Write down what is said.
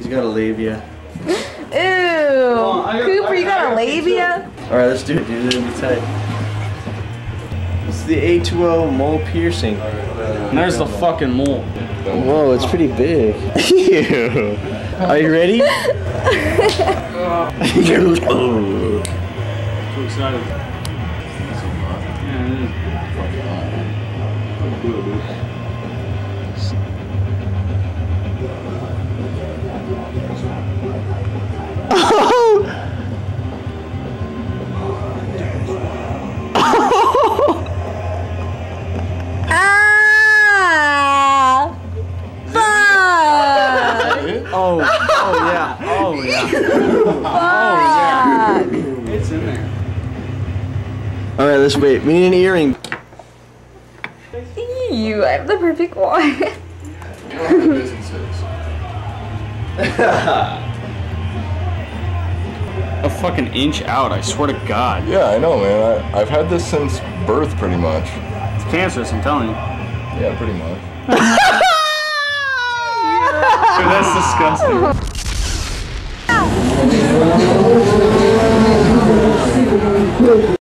He's got a labia. Ew. Cooper, you got a labia? Alright, let's do it, dude. It'll be tight. It's the A2O mole piercing. And there's the fucking mole. Whoa, it's pretty big. Ew. Are you ready? Too excited. Fuck! Oh, yeah, oh yeah, oh yeah. It's in there. Alright, let's wait. We need an earring. You, I have the perfect one. A fucking inch out, I swear to God. Yeah, I know, man. I, I've had this since birth, pretty much. It's cancerous, I'm telling you. Yeah, pretty much. That's disgusting.